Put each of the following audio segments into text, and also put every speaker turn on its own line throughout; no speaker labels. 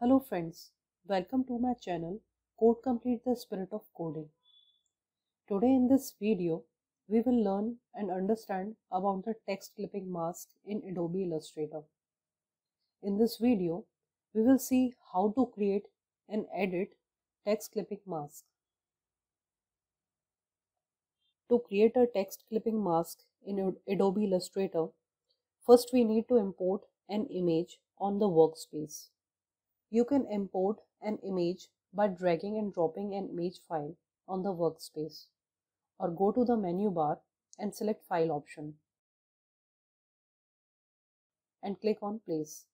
Hello friends, welcome to my channel Code Complete the Spirit of Coding. Today in this video, we will learn and understand about the text clipping mask in Adobe Illustrator. In this video, we will see how to create and edit text clipping mask. To create a text clipping mask in Adobe Illustrator, first we need to import an image on the workspace. You can import an image by dragging and dropping an image file on the workspace or go to the menu bar and select file option and click on place.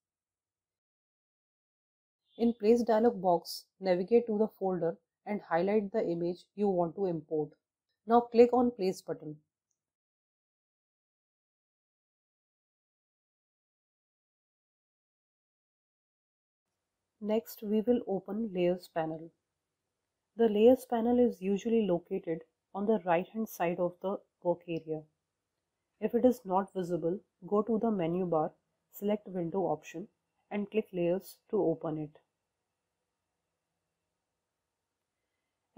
In place dialog box, navigate to the folder and highlight the image you want to import. Now click on place button. Next, we will open Layers panel. The Layers panel is usually located on the right hand side of the work area. If it is not visible, go to the menu bar, select Window option and click Layers to open it.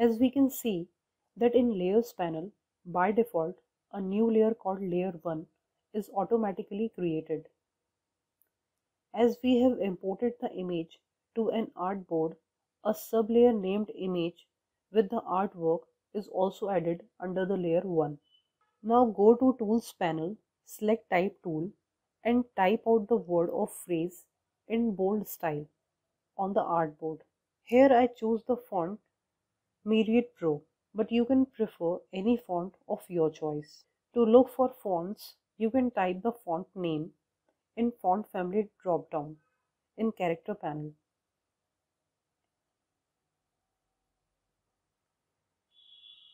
As we can see that in Layers panel, by default, a new layer called Layer 1 is automatically created. As we have imported the image to an artboard, a sublayer named image with the artwork is also added under the layer 1. Now go to tools panel, select type tool and type out the word or phrase in bold style on the artboard. Here I choose the font Myriad Pro but you can prefer any font of your choice. To look for fonts, you can type the font name in font family drop down in character panel.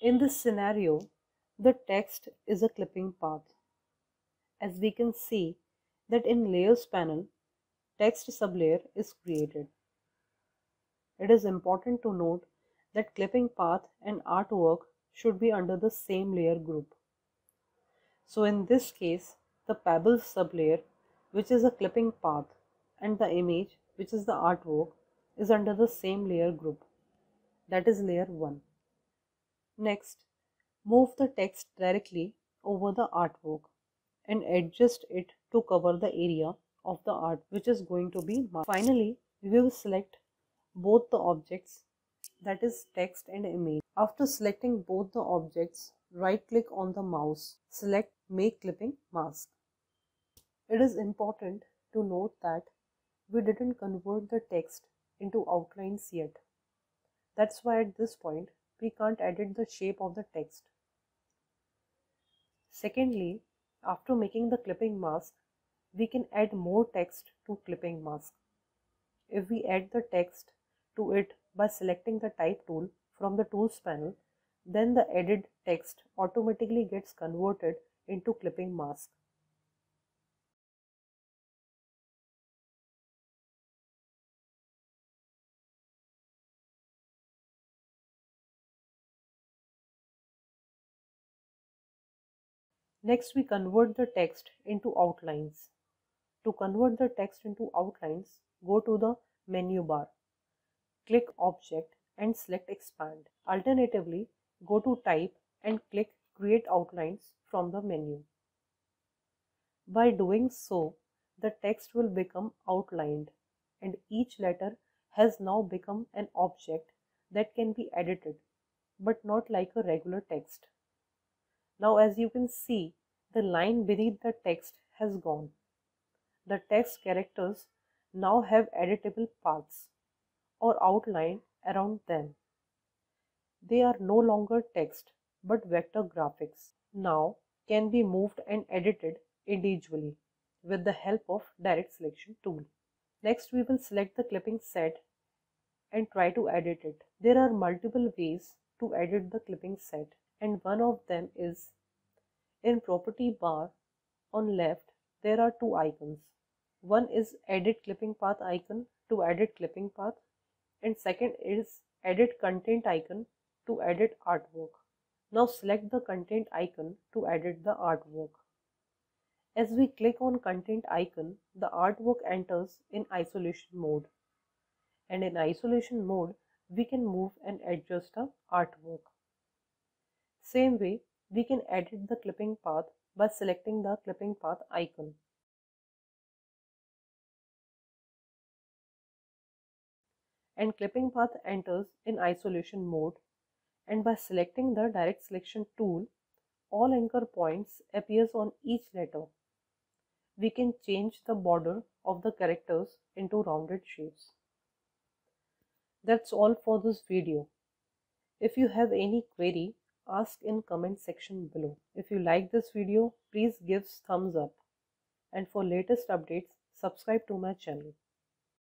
In this scenario, the text is a clipping path. As we can see that in layers panel, text sublayer is created. It is important to note that clipping path and artwork should be under the same layer group. So in this case, the pebbles sublayer, which is a clipping path, and the image, which is the artwork, is under the same layer group. That is layer 1. Next, move the text directly over the artwork and adjust it to cover the area of the art which is going to be marked. Finally, we will select both the objects that is text and image. After selecting both the objects, right click on the mouse, select make clipping mask. It is important to note that we didn't convert the text into outlines yet. That's why at this point we can't edit the shape of the text. Secondly, after making the clipping mask, we can add more text to clipping mask. If we add the text to it by selecting the type tool from the tools panel, then the added text automatically gets converted into clipping mask. Next, we convert the text into outlines. To convert the text into outlines, go to the menu bar. Click Object and select Expand. Alternatively, go to Type and click Create Outlines from the menu. By doing so, the text will become outlined and each letter has now become an object that can be edited, but not like a regular text. Now as you can see, the line beneath the text has gone. The text characters now have editable paths or outline around them. They are no longer text but vector graphics. Now can be moved and edited individually with the help of direct selection tool. Next we will select the clipping set and try to edit it. There are multiple ways to edit the clipping set and one of them is in property bar on left, there are two icons. One is edit clipping path icon to edit clipping path and second is edit content icon to edit artwork. Now select the content icon to edit the artwork. As we click on content icon, the artwork enters in isolation mode. and in isolation mode we can move and adjust the artwork. Same way we can edit the clipping path by selecting the clipping path icon. And clipping path enters in isolation mode and by selecting the direct selection tool all anchor points appears on each letter. We can change the border of the characters into rounded shapes. That's all for this video. If you have any query, ask in comment section below. If you like this video, please give thumbs up. And for latest updates, subscribe to my channel.